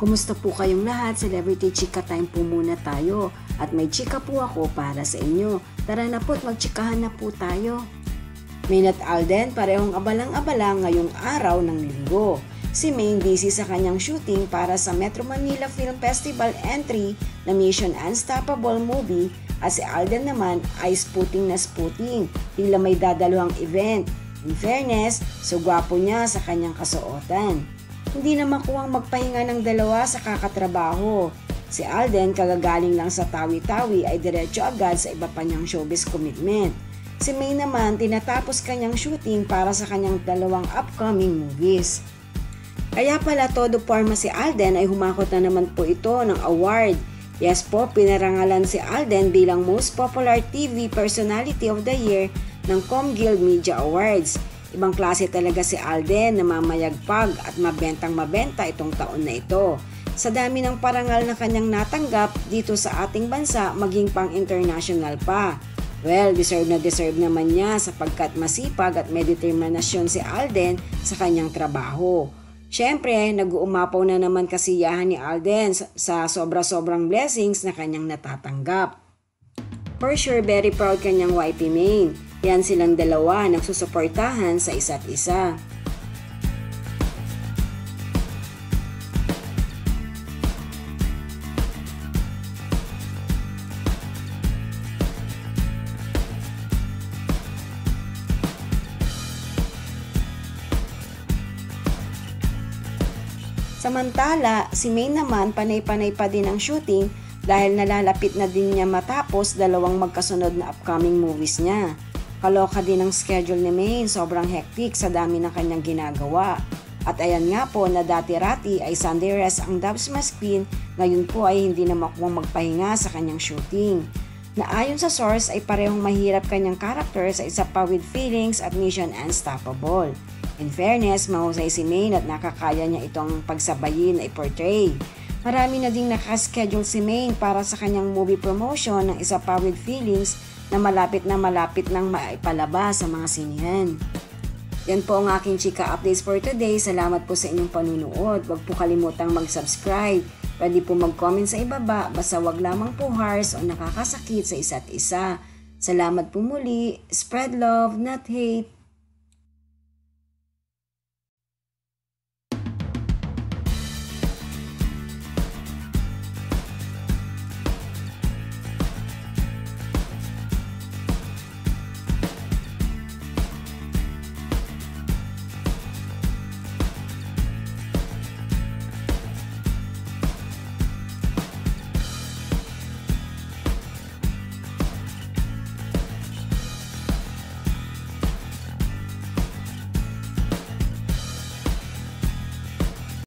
Kumusta po kayong lahat? Celebrity Chika time po muna tayo. At may chika po ako para sa inyo. Tara na po't magchikahan na po tayo. Maynard Alden parehong abalang-abala ngayong araw ng linggo. Si Maine busy sa kanyang shooting para sa Metro Manila Film Festival entry na Mission Unstoppable movie at si Alden naman ay sputing na sputing. Tila may dadaluhang event. In fairness, so gwapo niya sa kanyang kasuotan. Hindi na makuwang magpahinga ng dalawa sa kakatrabaho. Si Alden kagagaling lang sa tawi-tawi ay diretso agad sa iba pa niyang showbiz commitment. Si May naman tinatapos kanyang shooting para sa kanyang dalawang upcoming movies. Kaya pala todo forma si Alden ay humakot na naman po ito ng award. Yes po, pinarangalan si Alden bilang Most Popular TV Personality of the Year ng Comguild Media Awards. Ibang klase talaga si Alden na mamayagpag at mabentang mabenta itong taon na ito. Sa dami ng parangal na kanyang natanggap dito sa ating bansa maging pang international pa. Well, deserve na deserve naman niya sapagkat masipag at may determinasyon si Alden sa kanyang trabaho. Siyempre, nag-uumapaw na naman kasiyahan ni Alden sa sobra-sobrang blessings na kanyang natatanggap. For sure, very proud kanyang YP main. Yan silang dalawa nagsusuportahan sa isa't isa. Samantala, si May naman panay-panay pa din ang shooting dahil nalalapit na din niya matapos dalawang magkasunod na upcoming movies niya. Kaloka din ang schedule ni Maine, sobrang hectic sa dami ng kanyang ginagawa. At ayan nga po na dati-rati ay Sunday rest ang Dubs Mas Queen, ngayon po ay hindi na makuwang magpahinga sa kanyang shooting. Na ayon sa source ay parehong mahirap kanyang character sa isa pa with feelings at mission unstoppable. In fairness, mahusay si Maine at nakakaya niya itong pagsabayin ay portray. Marami na ding nakaschedule si Maine para sa kanyang movie promotion ng isa pa with feelings na malapit na malapit nang maipalabas sa mga sinihan. Yan po ang aking chika updates for today. Salamat po sa inyong panunood. Huwag po kalimutang mag-subscribe. Pwede po mag-comment sa ibaba, basta wag lamang po harsh o nakakasakit sa isa't isa. Salamat po muli. Spread love, not hate.